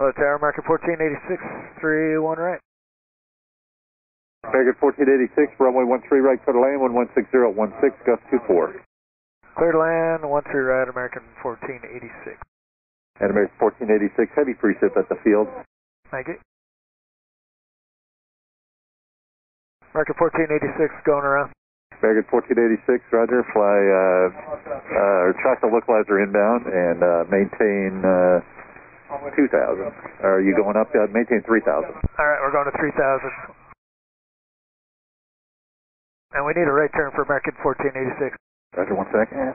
Hello, Tower, American 1486, 31 right. American 1486, runway 13 right, clear to land, 116016, gust 24. Clear to land, 1 3 right, American 1486. And American 1486, heavy precip at the field. Thank you. American 1486 going around. American 1486, roger, fly, uh, uh, track the localizer inbound and, uh, maintain, uh, 2000. Are you going up, uh, maintain 3000. Alright, we're going to 3000. And we need a right turn for American 1486. Roger, one second.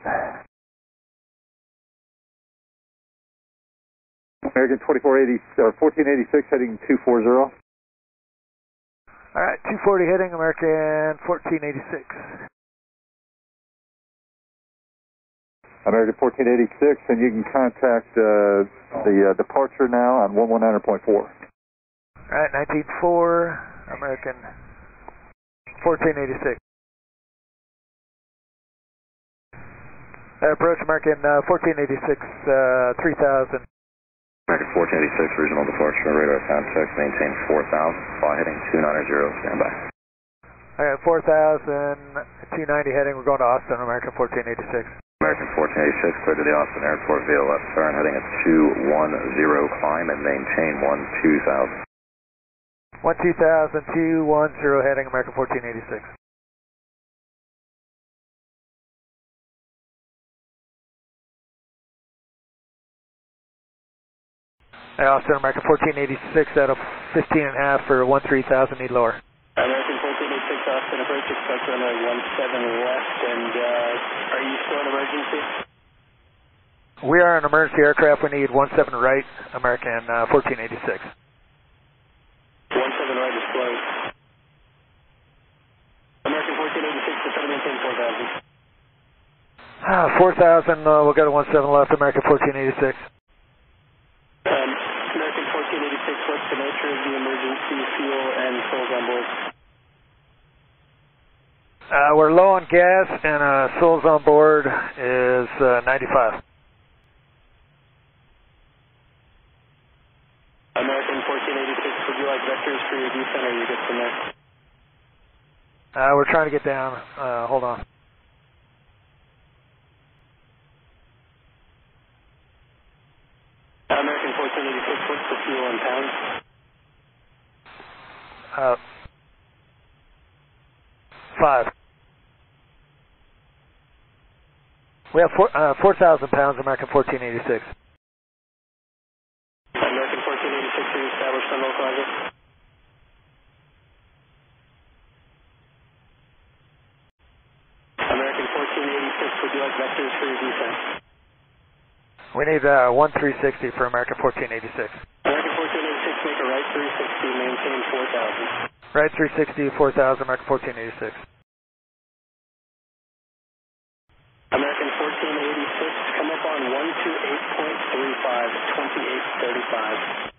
American 2480, uh, 1486 heading 240. Alright, 240 heading, American 1486. American 1486, and you can contact uh, the uh, departure now on 119.4. Alright, 194, American 1486. Uh, approach American uh, 1486, uh, 3000. American 1486, regional departure, radar contact, maintain 4000, fly heading 290, standby. Alright, 4000, 290 heading, we're going to Austin, American 1486. American 1486, clear to the Austin Airport via left turn, heading at 210, climb and maintain 12000. 12000, 210 heading, American 1486. Hey, Austin, American 1486 out of 15 and a half for 13,000, need lower. 1486 Austin approach, expect runway 17 left, and uh, are you still an emergency? We are an emergency aircraft. We need 17 right, American uh, 1486. 17 right is closed. American 1486, to maintain 4000. Ah, 4,000, uh, we'll go to 17 left, American 1486. Um, American 1486, what's the nature of the emergency fuel and souls on board? Uh, we're low on gas, and uh, souls on board is uh, 95. American 1486, would you like vectors for your descent, or are you good from there? Uh, we're trying to get down. Uh, hold on. American 1486, what's the fuel in pounds? Uh, five. We have four, uh, 4,000 pounds, American 1486. American 1486, are you established on localizer? American 1486, would you like vectors for your descent? We need uh, 1360 for American 1486. American 1486, make a right 360, maintain 4000. Right 360, 4,000, American 1486. American 1486, come up on 128.35, 2835.